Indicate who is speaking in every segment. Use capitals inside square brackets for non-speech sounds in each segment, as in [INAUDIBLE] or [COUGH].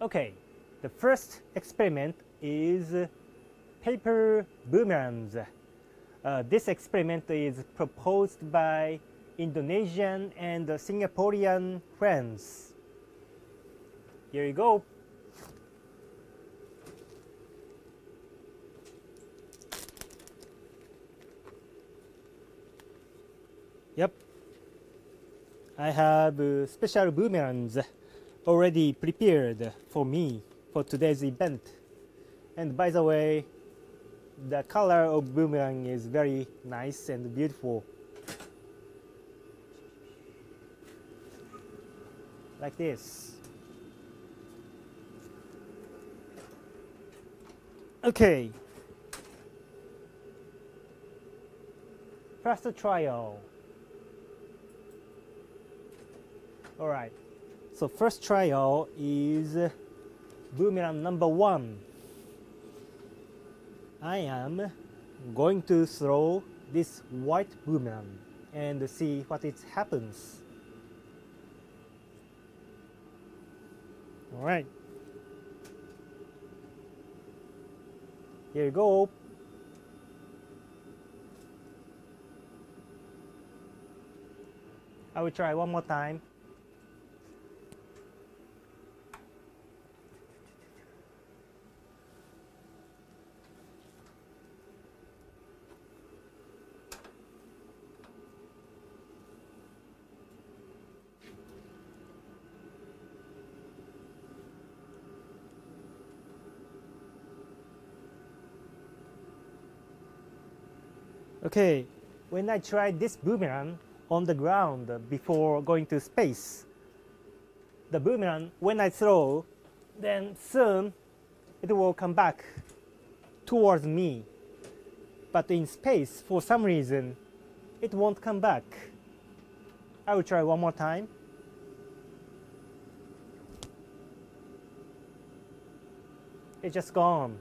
Speaker 1: Okay, the first experiment is paper boomerangs. Uh, this experiment is proposed by Indonesian and Singaporean friends. Here you go. Yep. I have uh, special boomerangs already prepared for me for today's event. And by the way, the color of boomerang is very nice and beautiful. Like this. Okay. First trial. All right. So first trial is boomerang number one. I am going to throw this white boomerang and see what it happens. All right. Here you go. I will try one more time. Okay, when I tried this boomerang on the ground before going to space, the boomerang, when I throw, then soon it will come back towards me. But in space, for some reason, it won't come back. I will try one more time. It's just gone.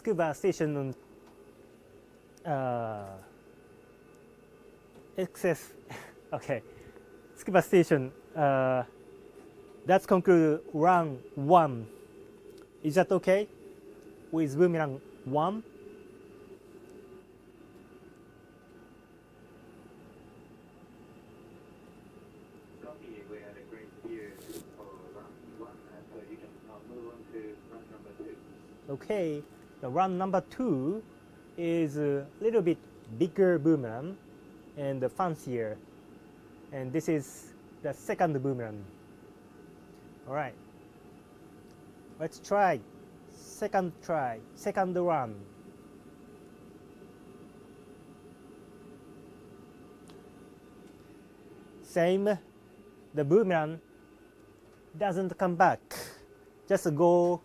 Speaker 1: Scuba station uh, excess [LAUGHS] okay. Tsukuba station uh, that's conclude run one. Is that okay? With boomerang one
Speaker 2: round uh, on round
Speaker 1: okay the run number two is a little bit bigger boomerang and fancier. And this is the second boomerang. All right. Let's try second try second run same. The boomerang doesn't come back. Just go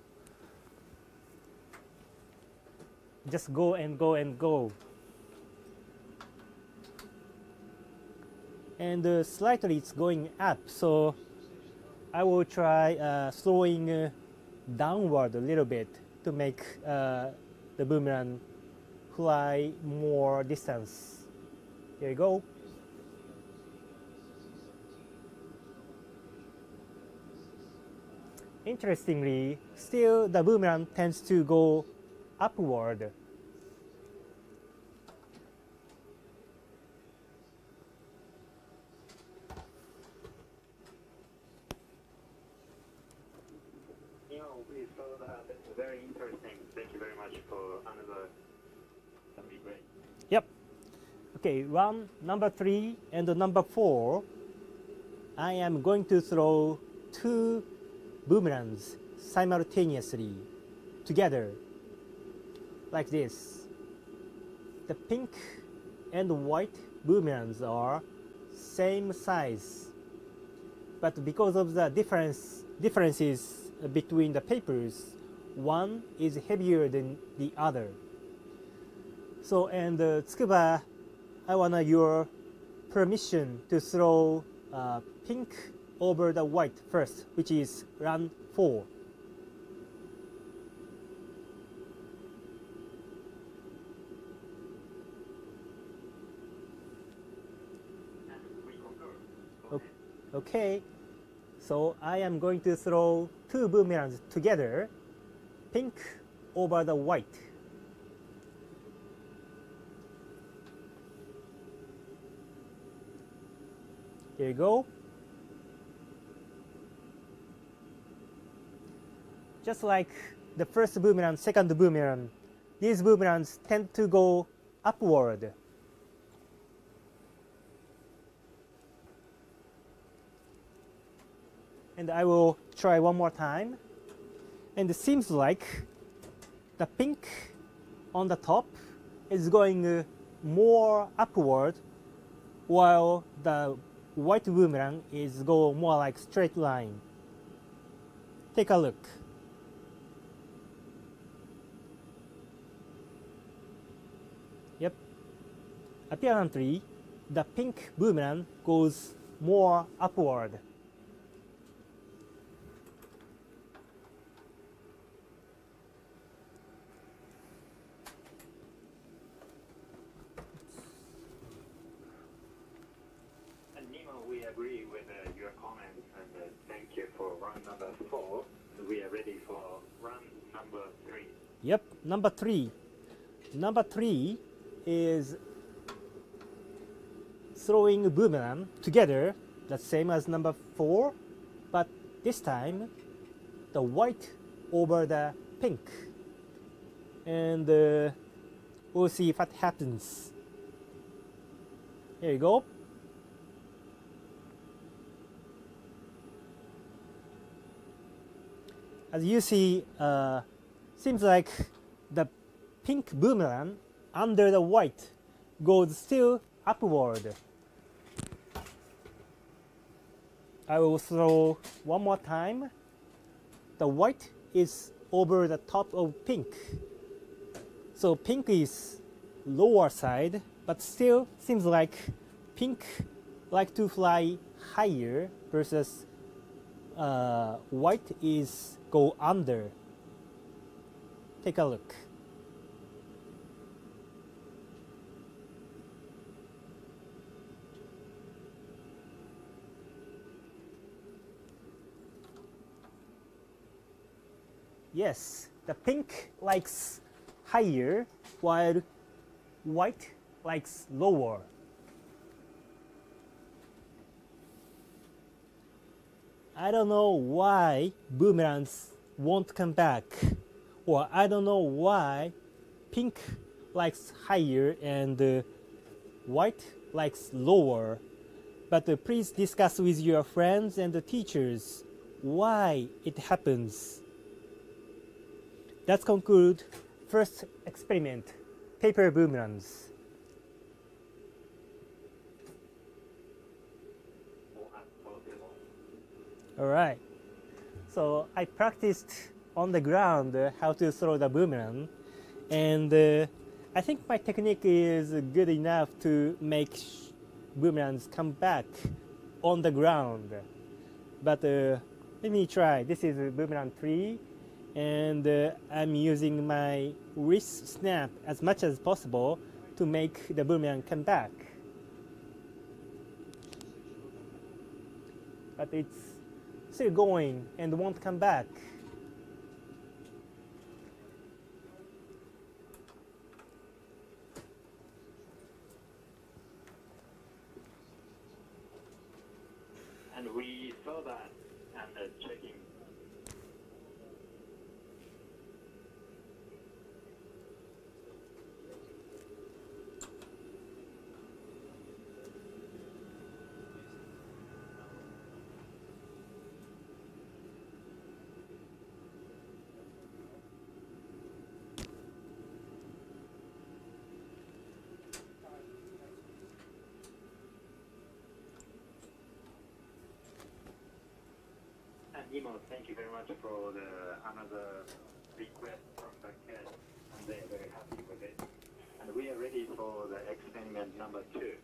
Speaker 1: just go and go and go. And uh, slightly it's going up so I will try uh, slowing uh, downward a little bit to make uh, the boomerang fly more distance. There you go. Interestingly still the boomerang tends to go upward.
Speaker 2: You know, we saw that. It's very interesting. Thank you very much for another. That'd be great.
Speaker 1: Yep. Okay, round number three and number four, I am going to throw two boomerangs simultaneously together like this. The pink and white boomerangs are same size, but because of the difference differences between the papers, one is heavier than the other. So and uh, Tsukuba, I want your permission to throw uh, pink over the white first, which is run four. Okay, so I am going to throw two boomerangs together, pink over the white. There you go. Just like the first boomerang, second boomerang, these boomerangs tend to go upward. And I will try one more time. And it seems like the pink on the top is going uh, more upward while the white boomerang is go more like straight line. Take a look. Yep. Apparently, the pink boomerang goes more upward.
Speaker 2: And Nemo, we agree with uh, your comments and uh, thank you for run number four. We are ready for run number three.
Speaker 1: Yep, number three. Number three is throwing boomerang together, the same as number four, but this time the white over the pink. And uh, we'll see what happens. Here you go. As you see, uh, seems like the pink boomerang under the white goes still upward. I will throw one more time. The white is over the top of pink. So pink is lower side, but still seems like pink like to fly higher versus uh, white is go under. Take a look. Yes, the pink likes higher while white likes lower. I don't know why boomerangs won't come back, or I don't know why pink likes higher and uh, white likes lower. But uh, please discuss with your friends and the teachers why it happens. Let's conclude first experiment, paper boomerangs. All right. So I practiced on the ground uh, how to throw the boomerang, and uh, I think my technique is good enough to make boomerangs come back on the ground. But uh, let me try. This is boomerang three, and uh, I'm using my wrist snap as much as possible to make the boomerang come back. But it's still going and won't come back.
Speaker 2: And we saw that and uh, checking. Nemo, thank you very much for the another request from the kids, and they're very happy with it. And we are ready for the experiment number two.